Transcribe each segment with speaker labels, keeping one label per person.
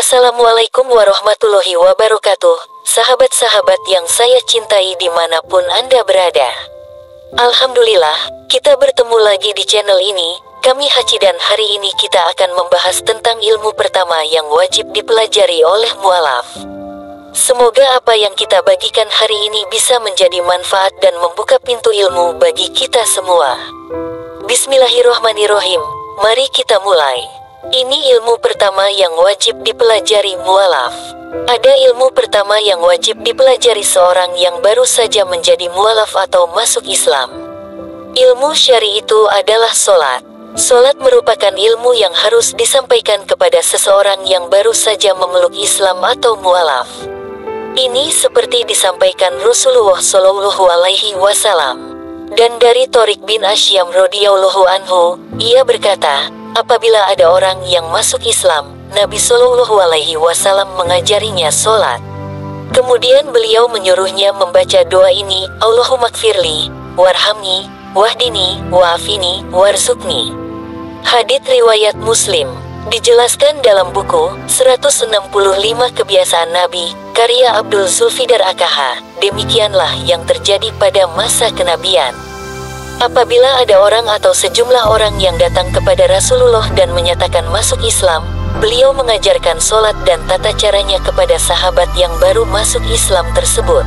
Speaker 1: Assalamualaikum warahmatullahi wabarakatuh, sahabat-sahabat yang saya cintai di mana pun Anda berada. Alhamdulillah, kita bertemu lagi di channel ini, kami Haji dan hari ini kita akan membahas tentang ilmu pertama yang wajib dipelajari oleh mualaf. Semoga apa yang kita bagikan hari ini bisa menjadi manfaat dan membuka pintu ilmu bagi kita semua. Bismillahirrohmanirrohim, mari kita mulai. Ini ilmu pertama yang wajib dipelajari mualaf. Ada ilmu pertama yang wajib dipelajari seorang yang baru saja menjadi mualaf atau masuk Islam. Ilmu syari itu adalah solat. Solat merupakan ilmu yang harus disampaikan kepada seseorang yang baru saja memeluk Islam atau mualaf. Ini seperti disampaikan Rasulullah Shallallahu Alaihi Wasallam. Dan dari Torik bin Asyam radhiyallahu anhu, ia berkata, Apabila ada orang yang masuk Islam, Nabi Shallallahu Alaihi Wasallam mengajarinya sholat. Kemudian beliau menyuruhnya membaca doa ini, Allahumma kfirli, warhamni, wahdini, wa'afini, warsukni. Hadith riwayat Muslim dijelaskan dalam buku 165 Kebiasaan Nabi, karya Abdul Zulfidar Akaha. Demikianlah yang terjadi pada masa kenabian. Apabila ada orang atau sejumlah orang yang datang kepada Rasulullah dan menyatakan masuk Islam, beliau mengajarkan sholat dan tata caranya kepada sahabat yang baru masuk Islam tersebut.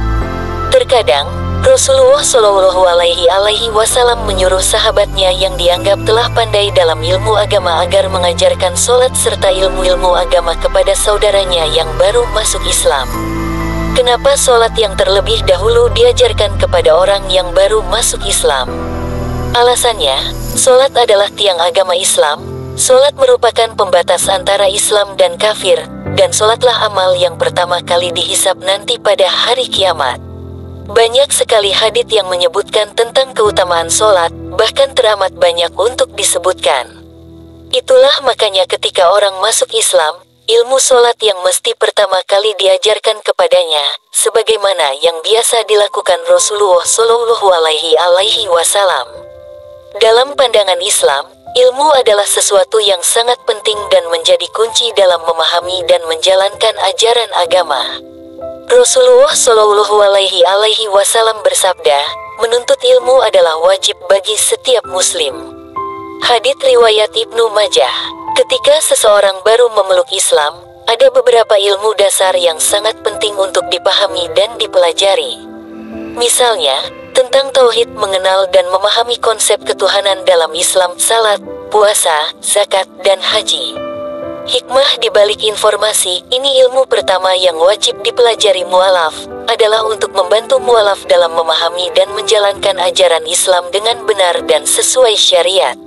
Speaker 1: Terkadang, Rasulullah Shallallahu Alaihi Wasallam menyuruh sahabatnya yang dianggap telah pandai dalam ilmu agama agar mengajarkan sholat serta ilmu-ilmu agama kepada saudaranya yang baru masuk Islam. Kenapa sholat yang terlebih dahulu diajarkan kepada orang yang baru masuk Islam? Alasannya, solat adalah tiang agama Islam, solat merupakan pembatas antara Islam dan kafir, dan solatlah amal yang pertama kali dihisap nanti pada hari kiamat. Banyak sekali hadit yang menyebutkan tentang keutamaan solat, bahkan teramat banyak untuk disebutkan. Itulah makanya ketika orang masuk Islam, ilmu solat yang mesti pertama kali diajarkan kepadanya, sebagaimana yang biasa dilakukan Rasulullah Shallallahu Alaihi Wasallam. Dalam pandangan Islam, ilmu adalah sesuatu yang sangat penting dan menjadi kunci dalam memahami dan menjalankan ajaran agama. Rasulullah Shallallahu Alaihi Wasallam bersabda, menuntut ilmu adalah wajib bagi setiap Muslim. Hadits riwayat Ibnu Majah. Ketika seseorang baru memeluk Islam, ada beberapa ilmu dasar yang sangat penting untuk dipahami dan dipelajari. Misalnya, tentang tauhid mengenal dan memahami konsep ketuhanan dalam Islam, salat, puasa, zakat, dan haji. Hikmah di balik informasi, ini ilmu pertama yang wajib dipelajari mualaf, adalah untuk membantu mualaf dalam memahami dan menjalankan ajaran Islam dengan benar dan sesuai syariat.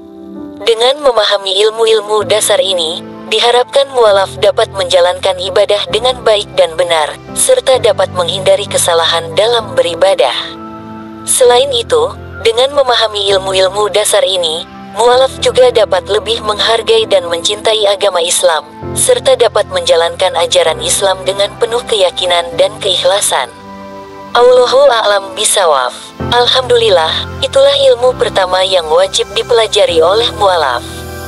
Speaker 1: Dengan memahami ilmu-ilmu dasar ini, diharapkan mualaf dapat menjalankan ibadah dengan baik dan benar, serta dapat menghindari kesalahan dalam beribadah. Selain itu, dengan memahami ilmu-ilmu dasar ini, mualaf juga dapat lebih menghargai dan mencintai agama Islam, serta dapat menjalankan ajaran Islam dengan penuh keyakinan dan keikhlasan. Allahu a'lam bisawaf. Alhamdulillah, itulah ilmu pertama yang wajib dipelajari oleh mualaf.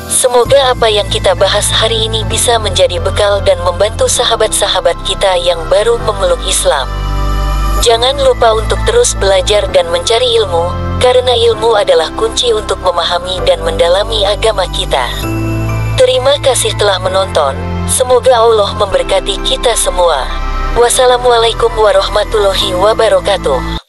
Speaker 1: Semoga apa yang kita bahas hari ini bisa menjadi bekal dan membantu sahabat-sahabat kita yang baru memeluk Islam. Jangan lupa untuk terus belajar dan mencari ilmu, karena ilmu adalah kunci untuk memahami dan mendalami agama kita. Terima kasih telah menonton, semoga Allah memberkati kita semua. Wassalamualaikum warahmatullahi wabarakatuh.